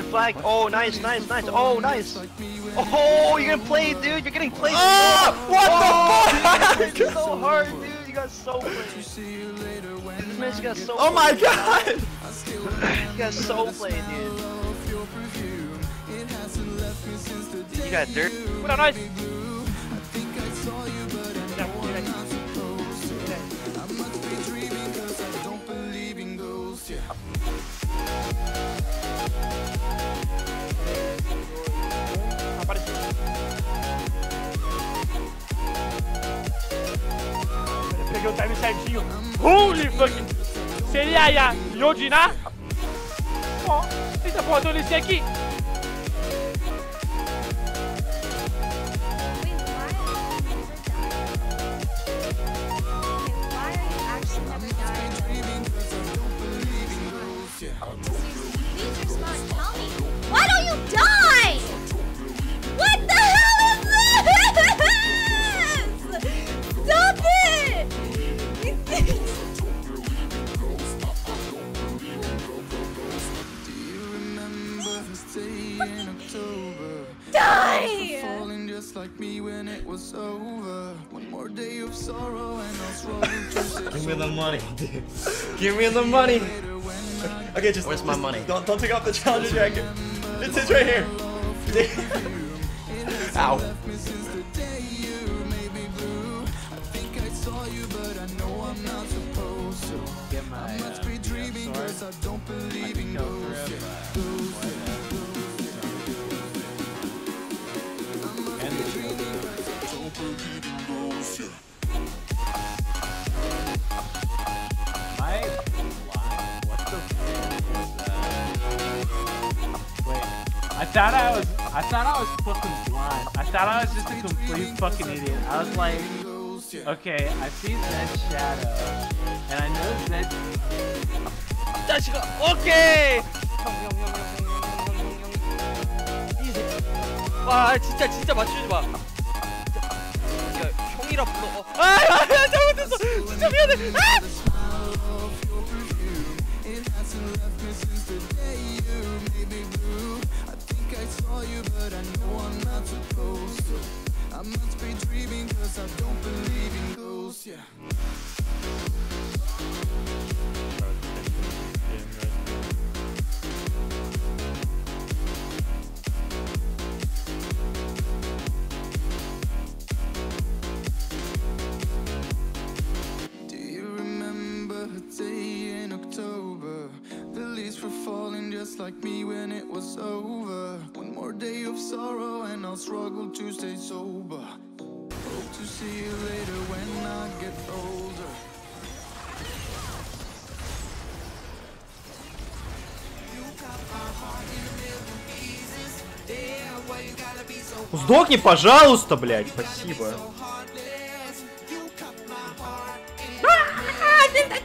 Dodge the flag. Oh, nice, nice, nice. Oh, nice. Oh, you're gonna play, dude. You're getting played. Ah! What the fuck? It's so hard, dude. You got so played. This man got so. Oh my god! You got so played, dude. You got dirt. What a nice. certinho. Holy fuck! Seria a Yodiná? Ó, oh, essa porra do LC aqui. Like me when it was over. One more day of sorrow and I'll struggle Give me the money, dude. Give me the money. Okay, just Where's my just money? Don't don't take off the challenger jacket. It's it's right here. Ow. since the day you made me blue. I think I saw you, but I know I'm not supposed to. Get my. I must be uh, dreaming cause I don't believe in ghosts. I thought I was, I thought I was fucking blind. I thought I was just a complete fucking idiot. I was like, okay, I see Zed's shadow, and I know Zed. 자식아. 오케이. 와, 진짜 진짜 맞추지 마. 진짜 야, 형이라 불러. 어. 아, 아, 아, 잘못했어. 진짜 미안해. 아! It hasn't left day in October? The leaves were falling just like me when it was over. One more day of sorrow and I'll struggle to stay sober. Hope to see you later when I get older. Сдохни, пожалуйста, блядь. Спасибо.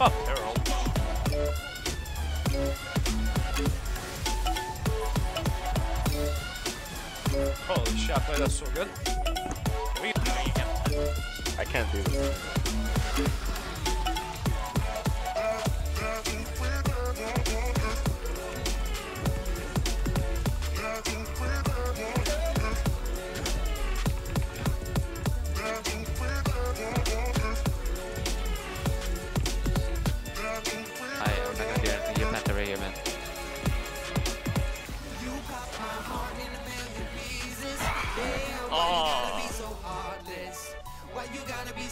Oh, Harold. Holy shit, I played that so good. I can't do this.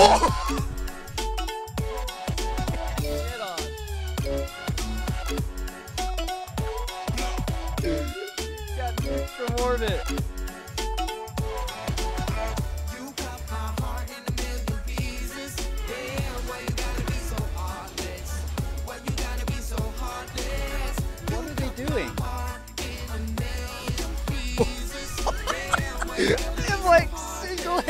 Get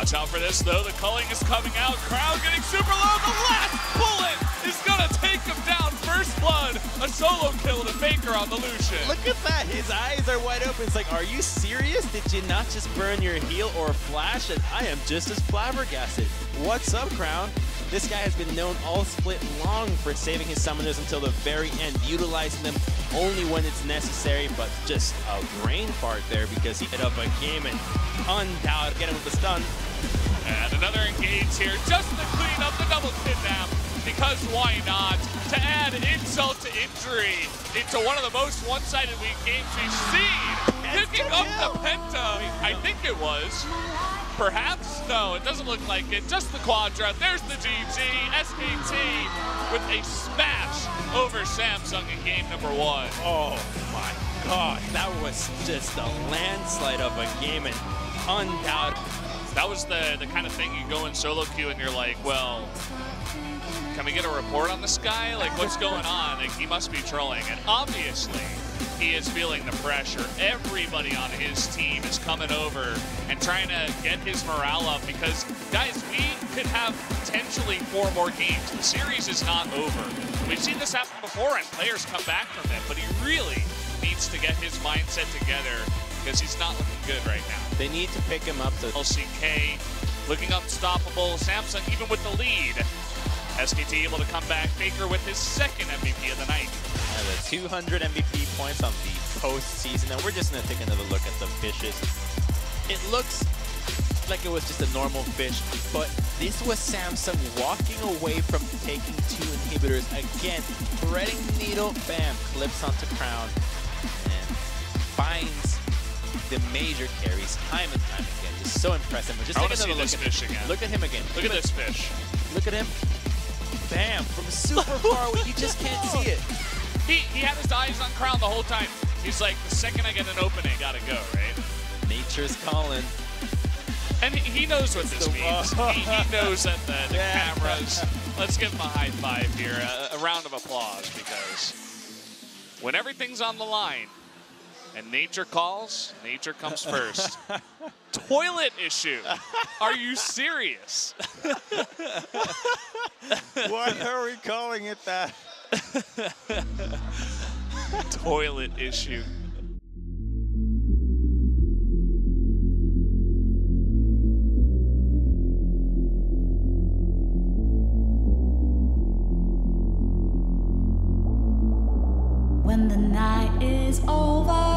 Watch out for this though. The culling is coming out. Crown getting super low. The last bullet is gonna take him down. First blood. A solo kill to Faker on the Lucian. Look at that. His eyes are wide open. It's like, are you serious? Did you not just burn your heal or flash? And I am just as flabbergasted. What's up, Crown? This guy has been known all split long for saving his summoners until the very end, utilizing them only when it's necessary, but just a brain fart there because he hit up a game and undoubted get him with the stun. And another engage here just to clean up the double kidnap. Because why not? To add insult to injury into one of the most one-sided weak games we've seen. Picking up the Penta, I think it was. Perhaps? No, it doesn't look like it. Just the Quadra. There's the GG. SKT with a smash over Samsung in game number one. Oh my god, that was just a landslide of a game and undoubted. That was the, the kind of thing you go in solo queue and you're like, well, can we get a report on this guy? Like, what's going on? Like, he must be trolling. And obviously, he is feeling the pressure. Everybody on his team is coming over and trying to get his morale up because, guys, we could have potentially four more games. The series is not over. We've seen this happen before and players come back from it, but he really needs to get his mindset together because he's not looking good right now. They need to pick him up to LCK looking unstoppable. Samsung even with the lead. SKT able to come back. Faker with his second MVP of the night. Yeah, the 200 MVP points on the postseason, and we're just gonna take another look at the fishes. It looks like it was just a normal fish, but this was Samsung walking away from taking two inhibitors again, threading needle, bam, clips onto Crown, and the major carries time and time again. Just so impressive. But just I take another see look this at fish again. Look at him again. Look at this fish. Look at him. Bam! From super far away, you just can't see it. He, he had his eyes on Crown the whole time. He's like, the second I get an opening, gotta go, right? Nature's calling. And he, he knows what this means. he, he knows that the, the Yeah. cameras. Let's give him a high five here, a, a round of applause, because when everything's on the line and nature calls, nature comes first. Toilet issue. Are you serious? Why are we calling it that? Toilet issue. When the night is over,